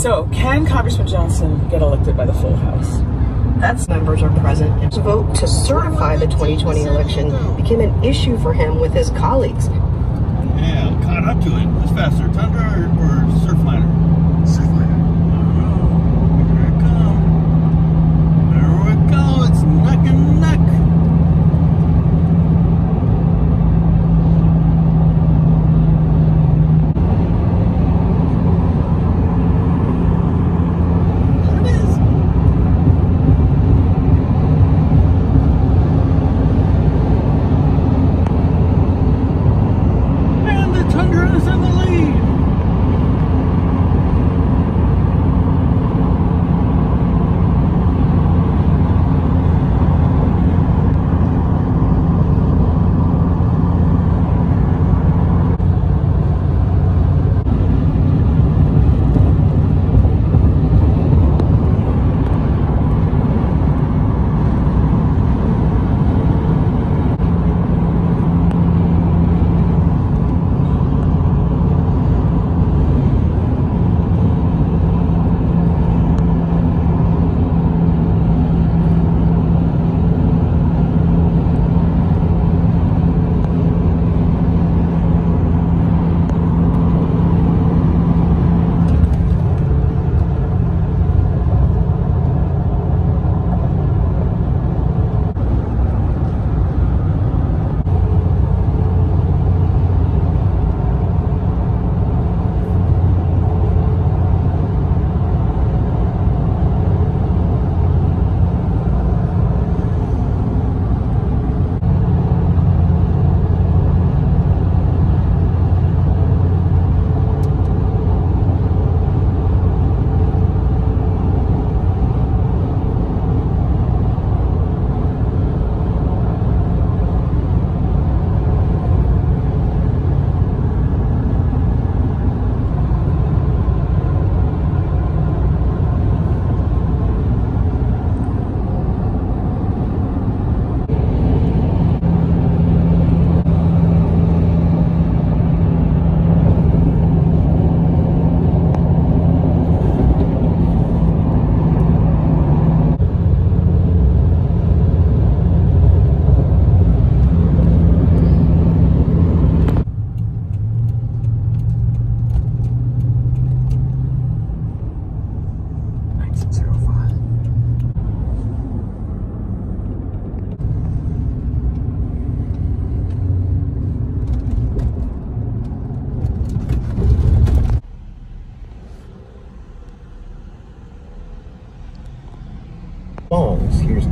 So, can Congressman Johnson get elected by the full House? That's members are present. To vote to certify the 2020 election became an issue for him with his colleagues. Yeah, caught up to it. What's faster, Tundra or, or Surfliner?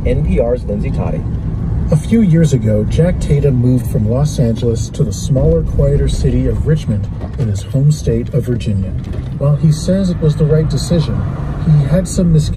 NPR's Lindsay Toddy. A few years ago, Jack Tatum moved from Los Angeles to the smaller, quieter city of Richmond in his home state of Virginia. While he says it was the right decision, he had some mis.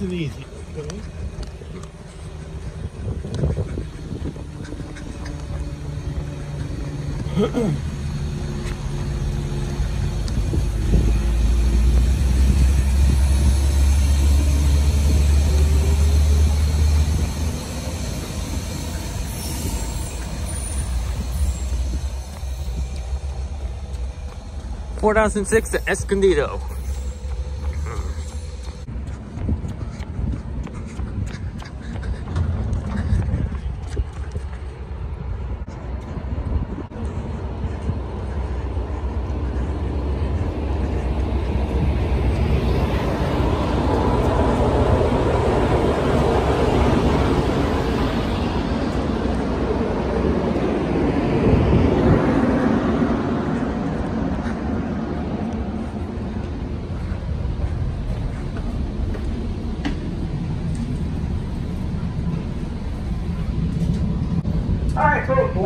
Nice and easy. Four thousand six to Escondido.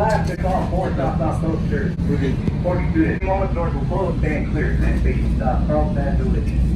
Last it's all four stops off. We're good. 42 moments north will and stand clear. Next station stop, Carlsbad Village.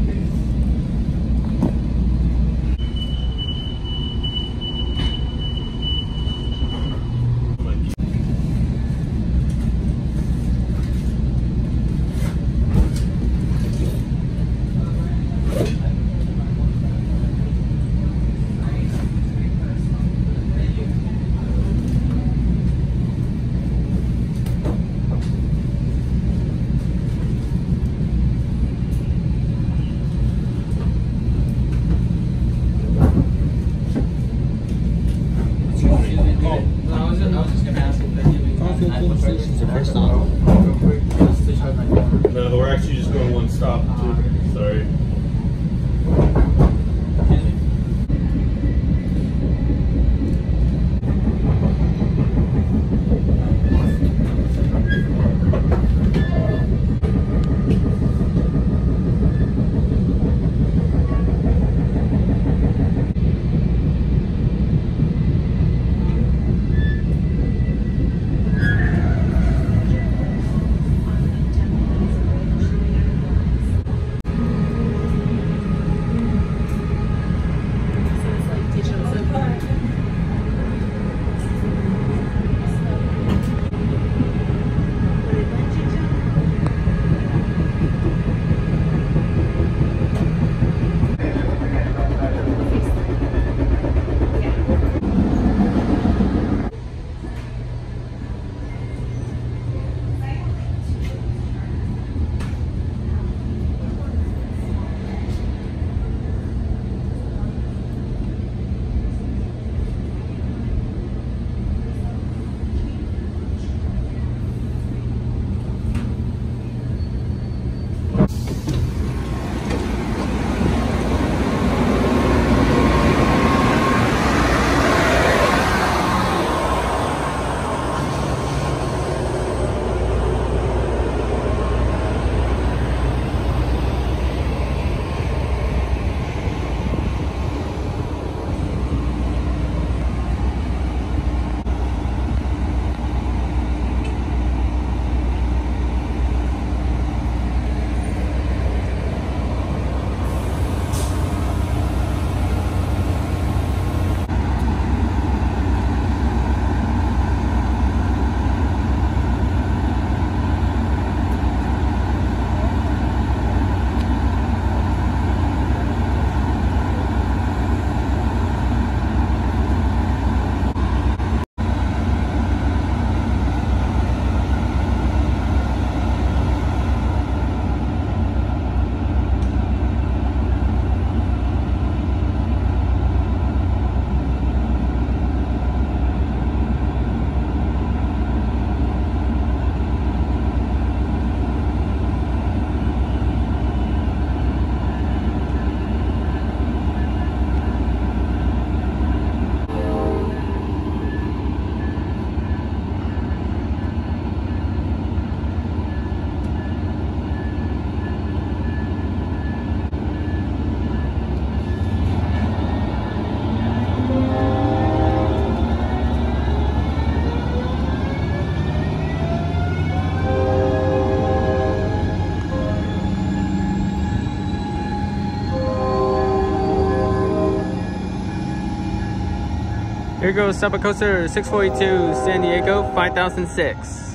Here goes Sabacoaster 642 San Diego 5006.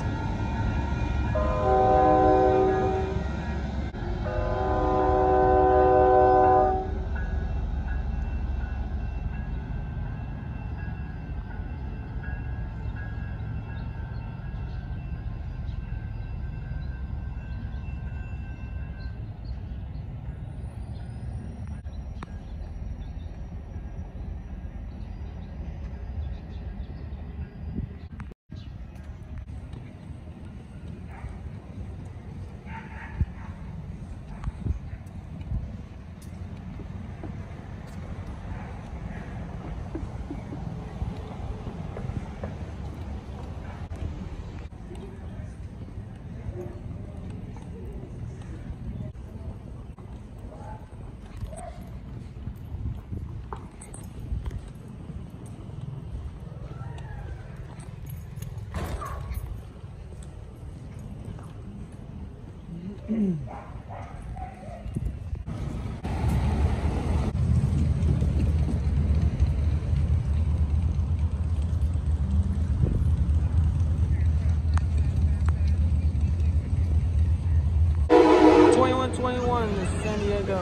Twenty-one, twenty-one, San Diego.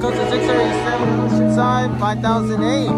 Goes to 637 Oceanside, 5008.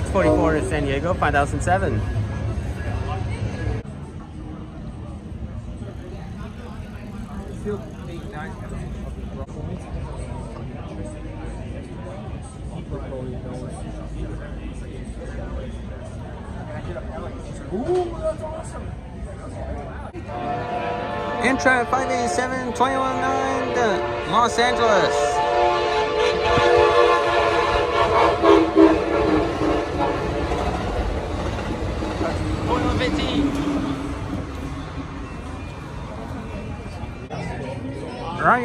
644 to San Diego, 5007. Intra 587 219 to Los Angeles.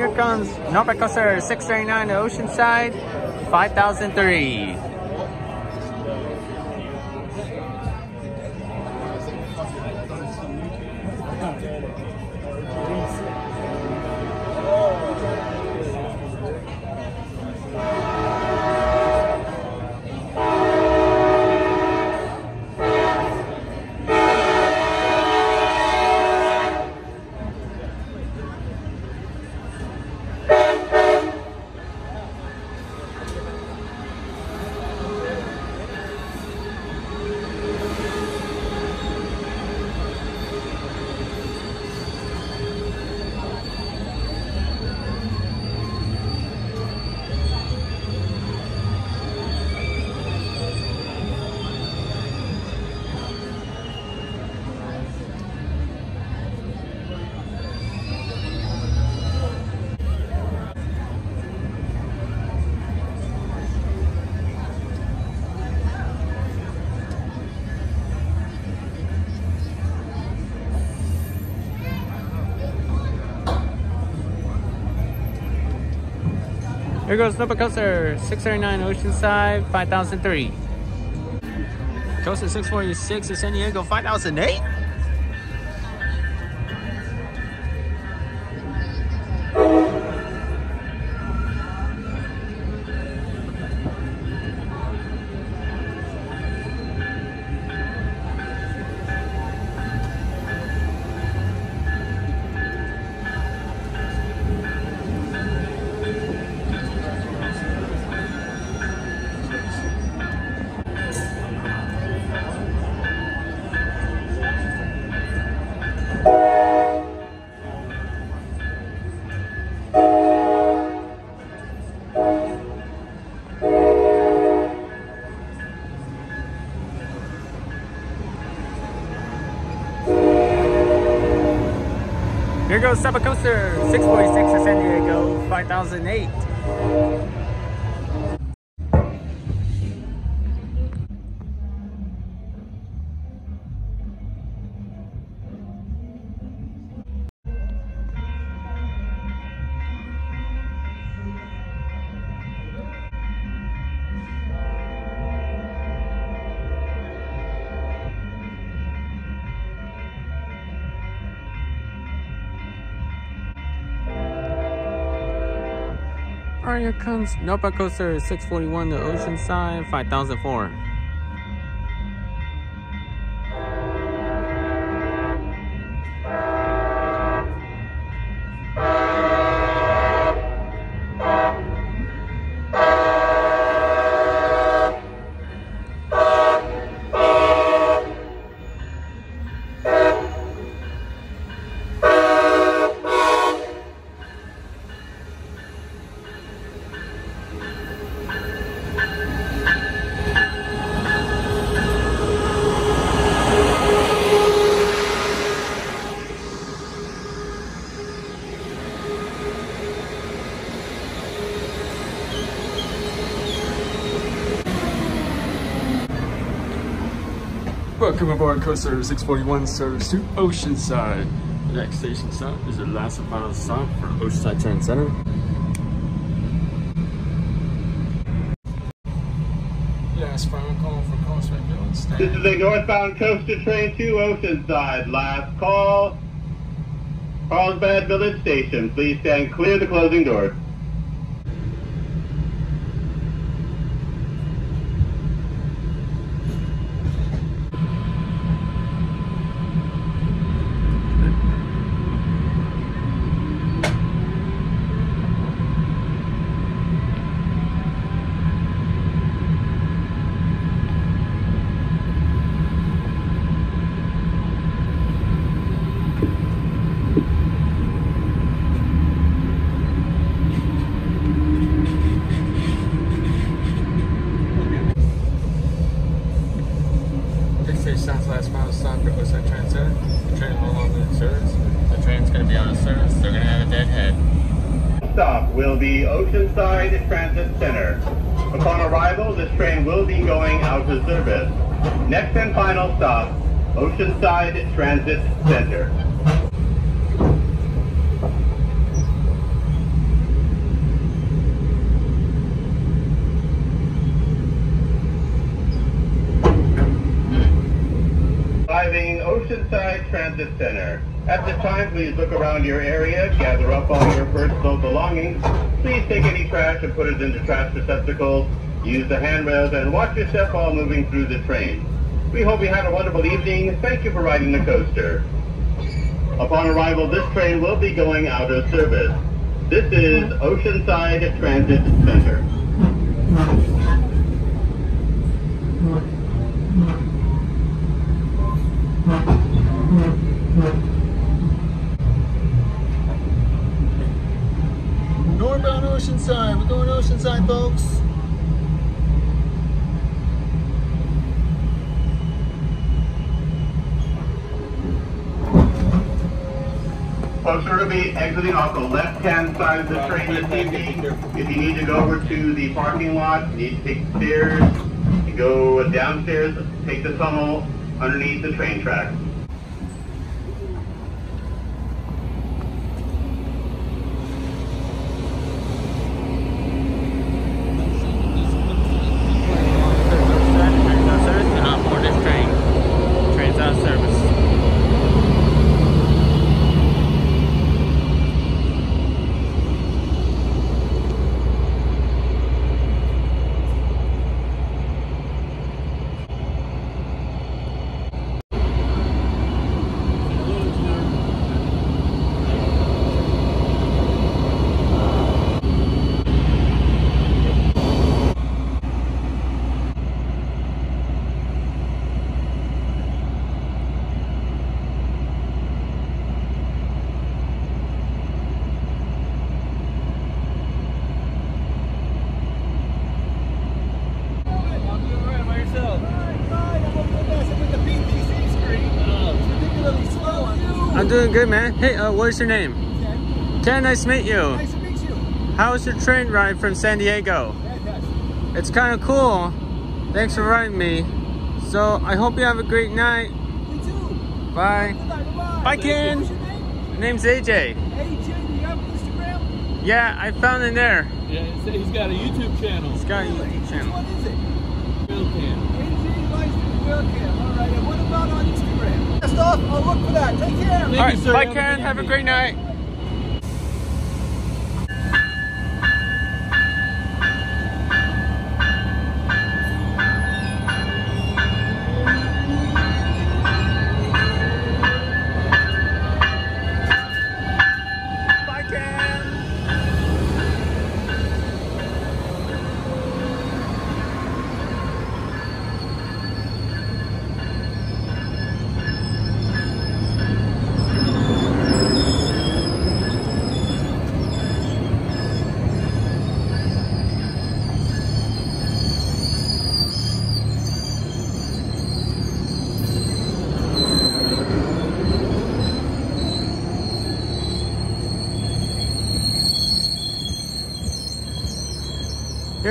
Here comes Nova Coaster 639 to Oceanside, 5003. Here goes Nova Coaster 639 Oceanside, 5003. Coaster 646 to San Diego, 5008. Goes Saba Coaster, 646 to San Diego, 5008. Here comes Nopa Coaster 641 to Oceanside 5004. Welcome aboard Coaster 641 service to Oceanside. The next station stop is the last and final stop for Oceanside Transit Center. Last final call for Coaster Village. This is a northbound coaster train to Oceanside. Last call. Carlsbad Village Station. Please stand clear of the closing door. Next station stop's last final stop for Oceanside Transit Center. The train is no longer in service. The train's going to be out of service. They're going to have a dead head. Stop will be Oceanside Transit Center. Upon arrival, this train will be going out of service. Next and final stop, Oceanside Transit Center. Arriving Oceanside Transit Center. At this time, please look around your area, gather up all your personal belongings. Please take any trash and put it into trash receptacles. Use the handrails and watch your step while moving through the train. We hope you had a wonderful evening. Thank you for riding the coaster. Upon arrival, this train will be going out of service. This is Oceanside Transit Center. Northbound Oceanside. We're going folks. Folks are going to be exiting off the left-hand side of the train this evening. If you need to go over to the parking lot, you need to take the stairs, you go downstairs, take the tunnel underneath the train tracks. Train's out of service. Do not board this train. Train's out of service. Doing good, man. Hey, uh, what's your name? Ken. Ken, nice to meet you. Nice to meet you. How was your train ride from San Diego? Fantastic. It's kind of cool. Thanks for riding me. So I hope you have a great night. You too. Bye. Good night. Bye-bye. Ken. What's your name? My name's AJ. AJ, do you have Instagram? Yeah, I found it there. Yeah, he's got a YouTube channel. It's got a YouTube Which channel. one is it? Bill Cam. AJ Livestream Railcam. All right. And what about on Instagram? Best off. I'll look for that. Take care. Thank All right, you, sir. bye, Have a Karen. Have a great night.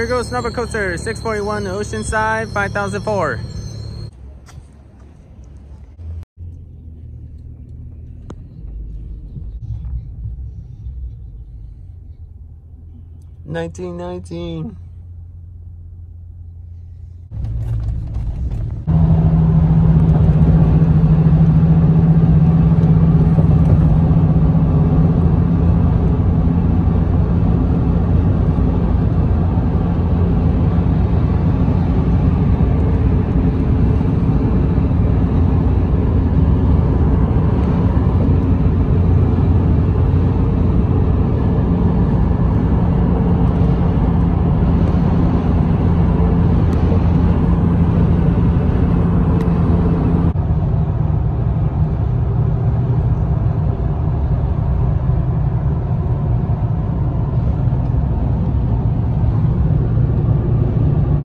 Here goes Snubber Coaster 641 Oceanside 5004. Nineteen nineteen.